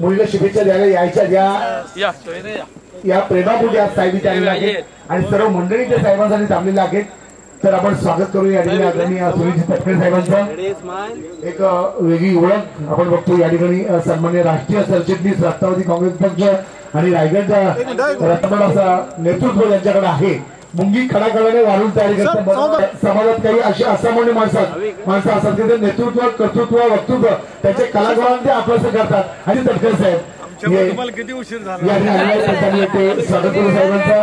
मुलीला शुभेच्छा द्यायला यायच्या ज्या या आज साहेबी आलेल्या आहेत आणि सर्व मंडळी त्या साहेबांसाठी थांबलेल्या आहेत तर आपण स्वागत करू या ठिकाणी आदरणीय सुनील तटकरे साहेबांचं. एक वेगळी ओळख आपण बघतो या ठिकाणी सन्मान्य राष्ट्रीय सरचिटणीस राष्ट्रवादी काँग्रेस पक्ष आणि रायगड रत्नमल असा नेतृत्व यांच्याकडे आहे मुंगी खडाखडाने वाढून तयारी करतात. समाजात काही अशी असामान्य माणसात माणसं असतात की ते नेतृत्व कर्तृत्व वक्तृत्व त्याचे कलाकारांना ते आपलं करतात. आणि तटकरे साहेब तुम्हाला किती उशीर झाला? साहेबांचा